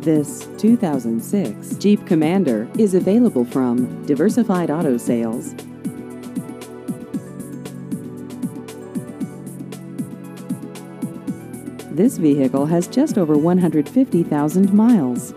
This 2006 Jeep Commander is available from Diversified Auto Sales. This vehicle has just over 150,000 miles.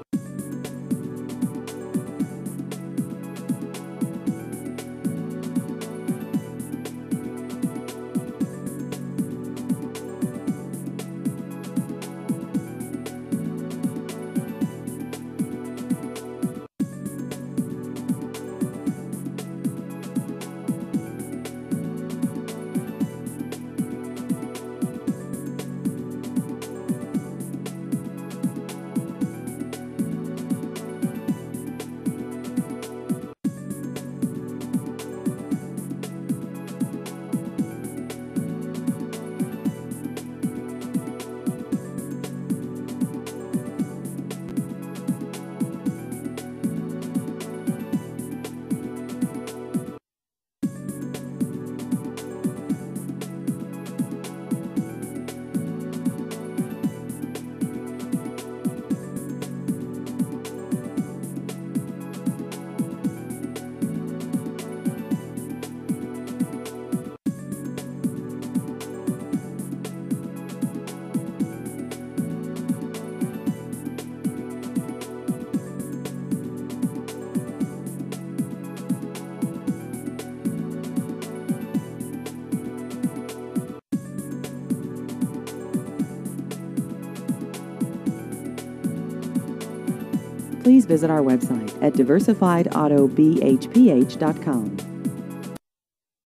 Please visit our website at diversifiedautoBHPH.com.